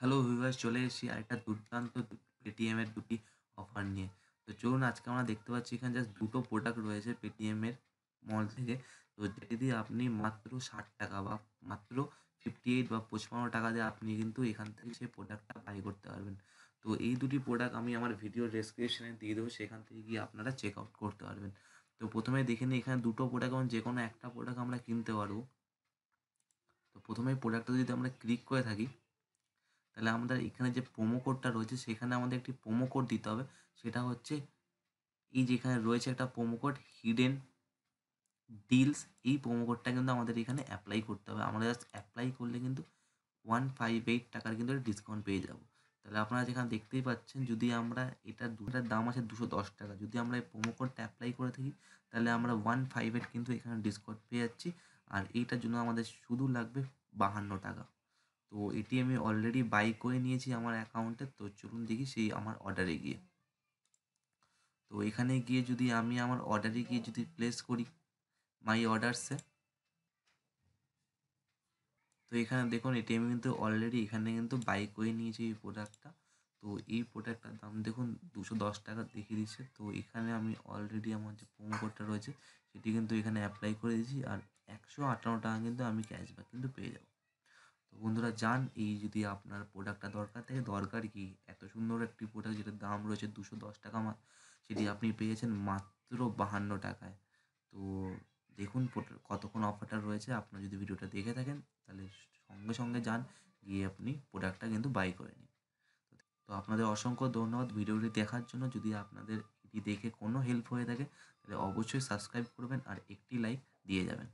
Hello viewers, চলে এসেছি আরেকটা দুর্দান্ত পেটিএমের দুটি অফার নিয়ে। তো চলুন আজকে আমরা দেখতে পাচ্ছি এখানে জাস্ট দুটো প্রোডাক্ট রয়েছে পেটিএমের মল থেকে। তো যদি আপনি মাত্র ষাট টাকা বা মাত্র ফিফটি এইট বা পঁচপান্ন টাকা দিয়ে আপনি কিন্তু এখান থেকে সেই প্রোডাক্টটা বাই করতে পারবেন। তো এই দুটি প্রোডাক্ট আমি আমার ভিডিও ডেসক্রিপশনে দিয়ে দেবো, সেখান থেকে গিয়ে আপনারা চেক আউট করতে পারবেন। তো প্রথমে দেখে নিই, এখানে দুটো প্রোডাক্ট এবং যে কোনো একটা প্রোডাক্ট আমরা কিনতে পারব। তো প্রথমে প্রোডাক্টটা যদি আমরা ক্লিক করে থাকি তাহলে আমাদের এখানে যে প্রোমো কোডটা রয়েছে, সেখানে আমাদের একটি প্রোমো কোড দিতে হবে। সেটা হচ্ছে, এই যেখানে রয়েছে একটা প্রোমো কোড হিডেন ডিলস এই প্রোমো কোডটা কিন্তু আমাদের এখানে অ্যাপ্লাই করতে হবে। আমরা জাস্ট অ্যাপ্লাই করলে কিন্তু ওয়ান ফাইভ এইট টাকার কিন্তু ডিসকাউন্ট পেয়ে যাব। তাহলে আপনারা যেখানে দেখতেই পাচ্ছেন, যদি আমরা এটা দুটার দাম আছে দুশো দশ টাকা, যদি আমরা এই প্রোমো কোডটা অ্যাপ্লাই করে থাকি, তাহলে আমরা ওয়ান ফাইভ এইট কিন্তু এখানে ডিসকাউন্ট পেয়ে যাচ্ছি। আর এইটার জন্য আমাদের শুধু লাগবে বাহান্ন টাকা। তো এটি আমি অলরেডি বাই করে নিয়েছি আমার অ্যাকাউন্টে তো চলুন দেখি সেই আমার অর্ডারে গিয়ে। তো এখানে গিয়ে যদি আমি আমার অর্ডারে গিয়ে যদি প্লেস করি মাই অর্ডারসে তো এখানে দেখুন এটি আমি কিন্তু অলরেডি এখানে কিন্তু বাই করে নিয়েছি এই প্রোডাক্টটা তো এই প্রোডাক্টটার দাম দেখুন দুশো দশ টাকা দেখিয়ে দিচ্ছে। তো এখানে আমি অলরেডি আমার যে প্রোমো কোডটা রয়েছে, সেটি কিন্তু এখানে অ্যাপ্লাই করে দিয়েছি। আর একশো আটান্ন টাকা কিন্তু আমি ক্যাশব্যাক কিন্তু পেয়ে যাব। তো বন্ধুরা, যান, এই যদি আপনার প্রোডাক্টটা দরকার থাকে, দরকার কি? এত সুন্দর একটি প্রোডাক্ট যেটার দাম রয়েছে দুশো দশ টাকা সেটি আপনি পেয়েছেন মাত্র বাহান্ন টাকায়। তো দেখুন কতক্ষণ অফারটা রয়েছে। আপনার যদি ভিডিওটা দেখে থাকেন, তাহলে সঙ্গে সঙ্গে যান, গিয়ে আপনি প্রোডাক্টটা কিন্তু বাই করে নিন। তো আপনাদের অসংখ্য ধন্যবাদ ভিডিওটি দেখার জন্য। যদি আপনাদের এটি দেখে কোনো হেল্প হয়ে থাকে, তাহলে অবশ্যই সাবস্ক্রাইব করবেন আর একটি লাইক দিয়ে যাবেন।